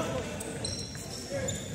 Drive dyan, drive.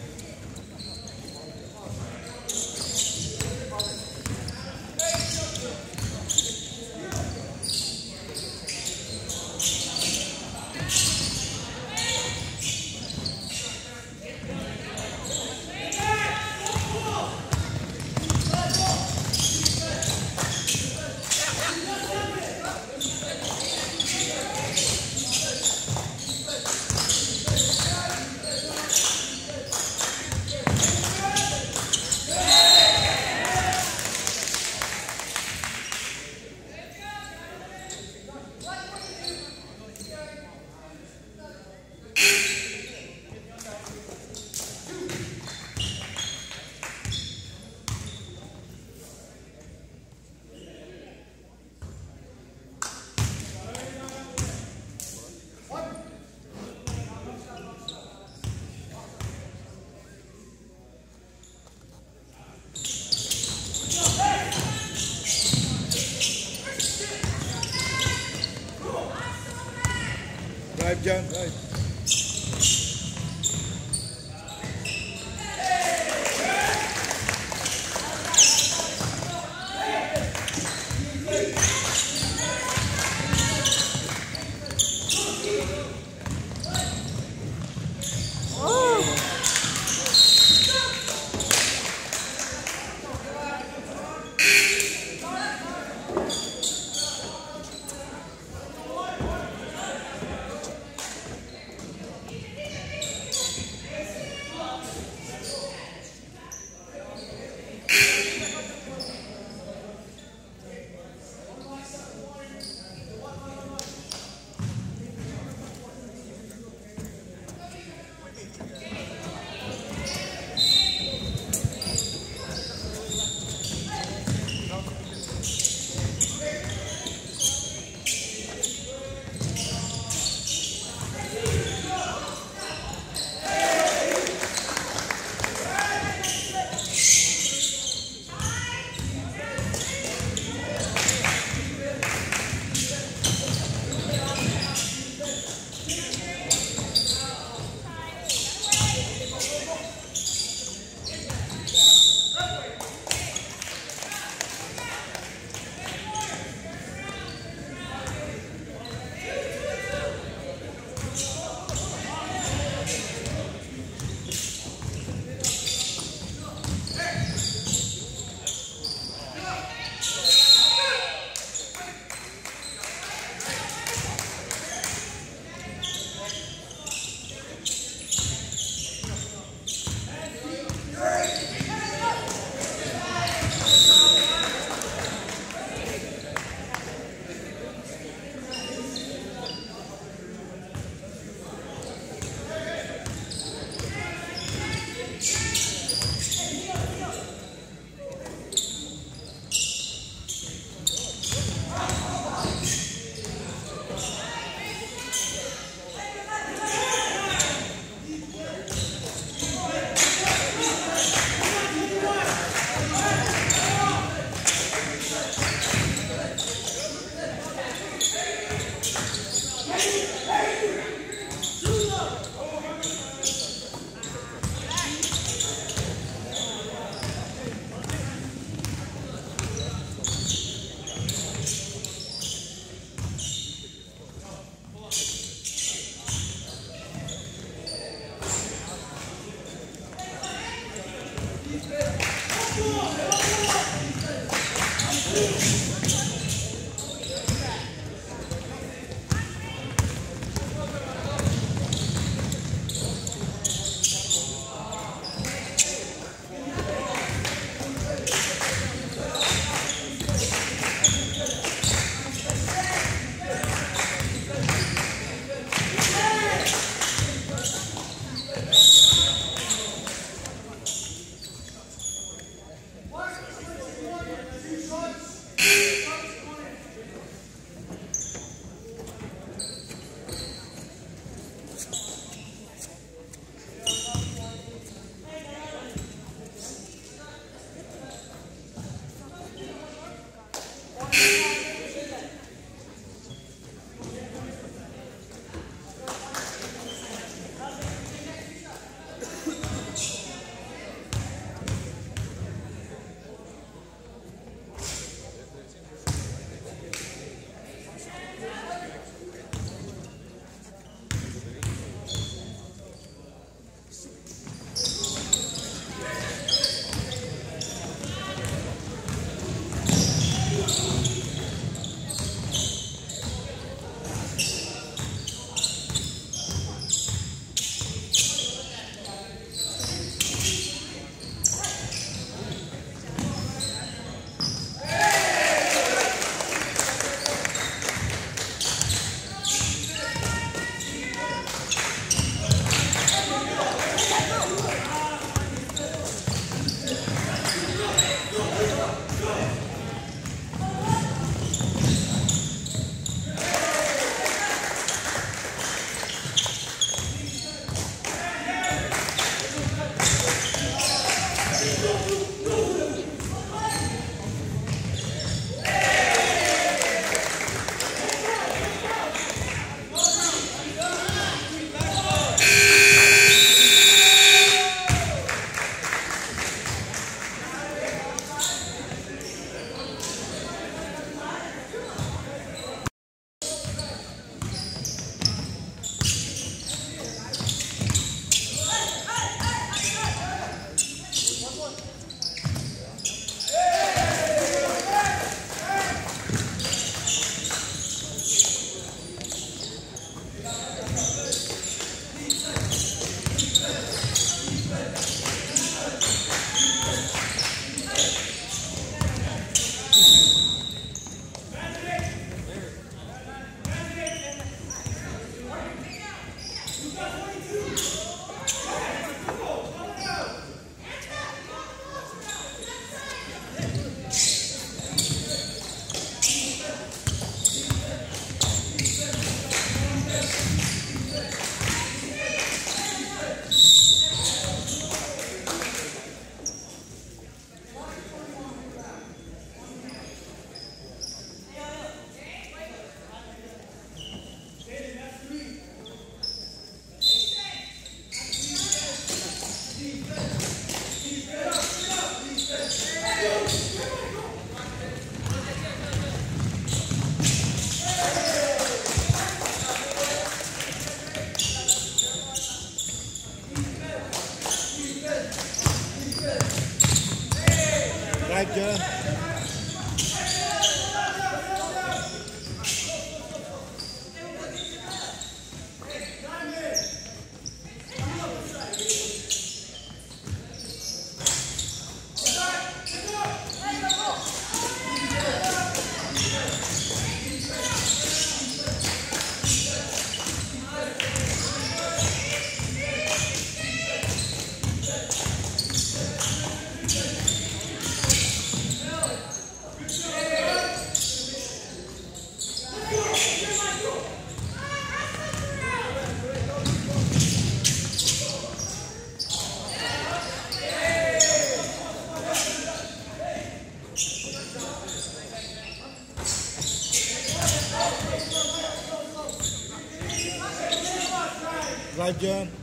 Right,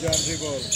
grande gol.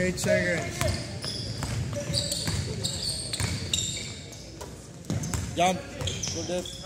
8 seconds. Jump. Good.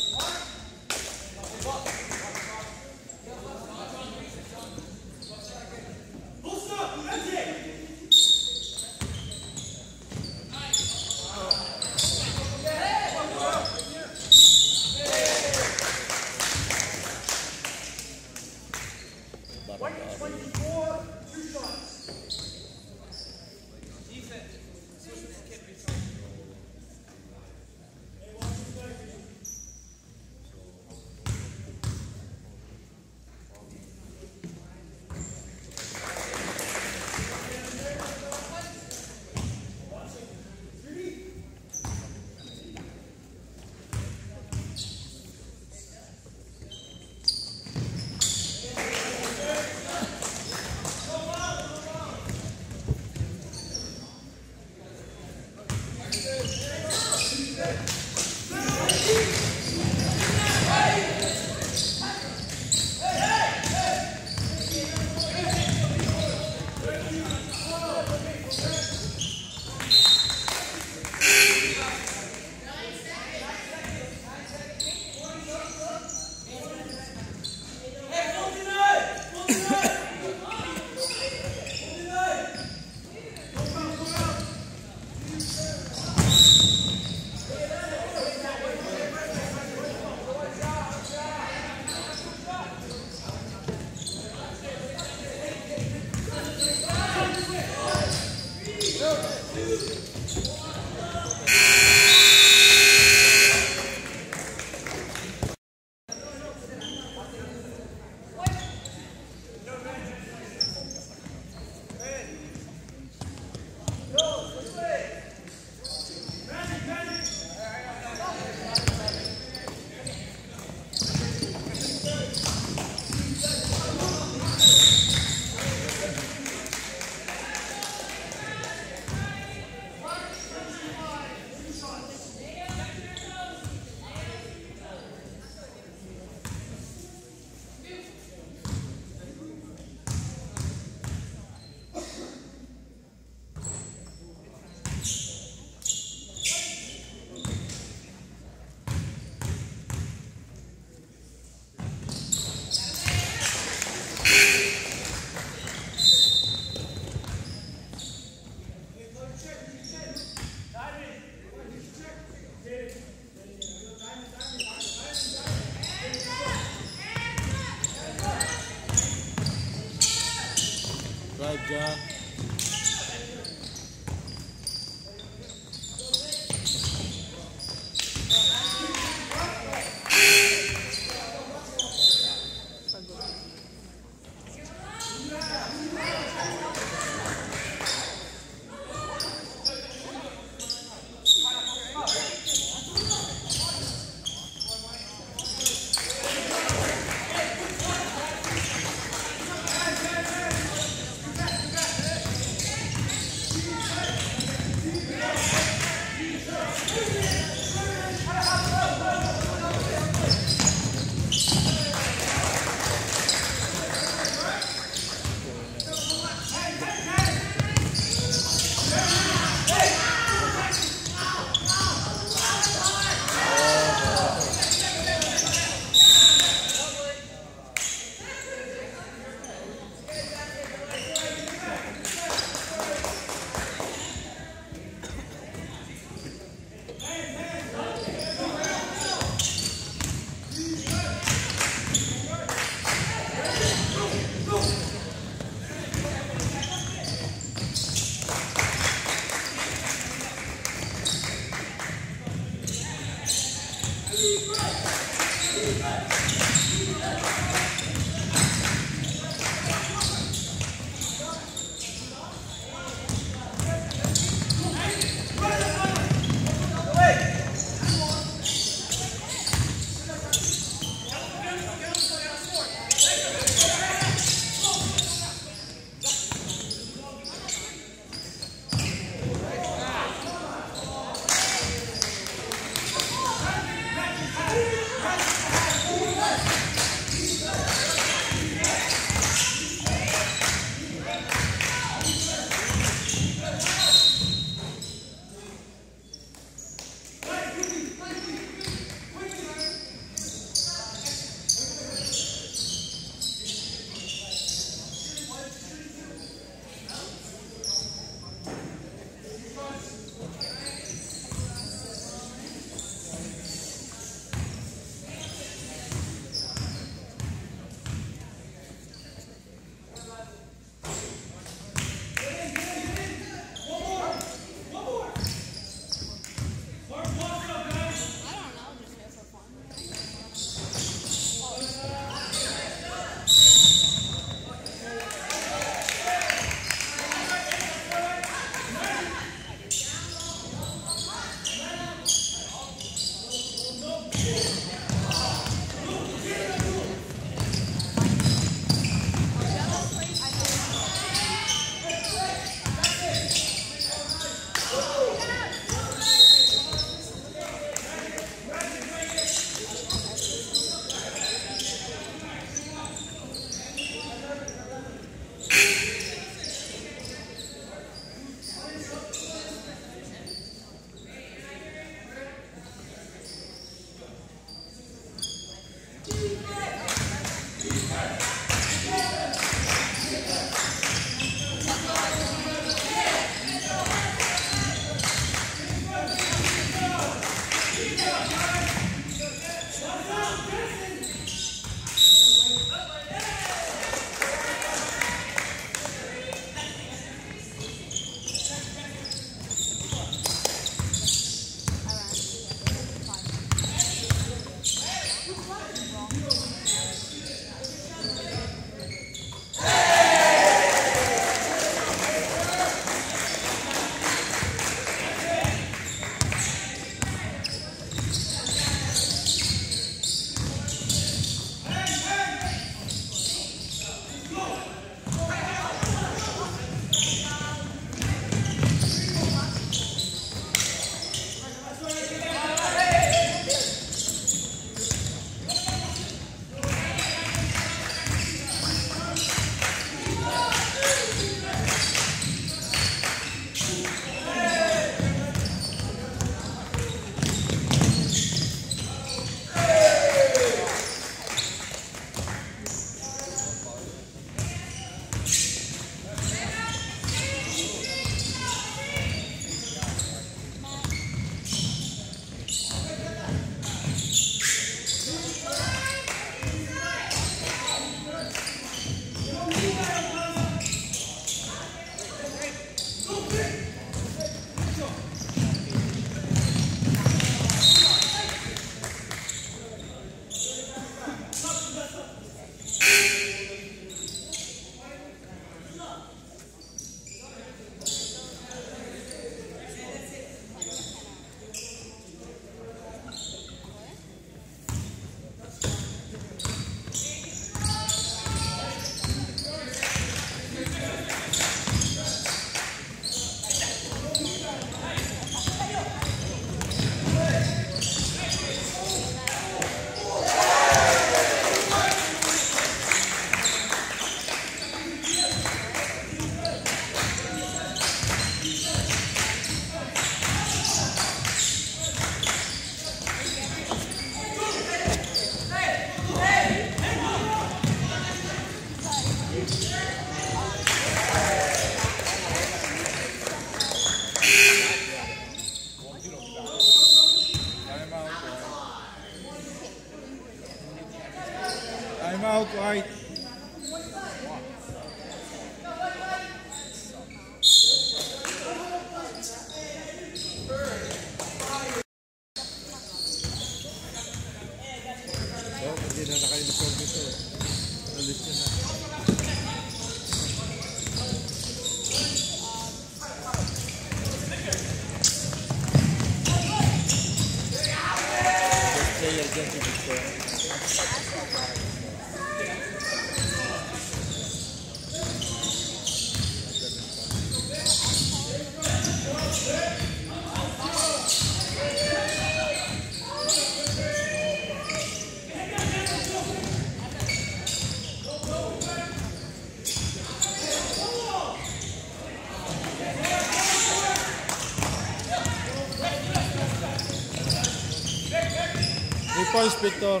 inspetor.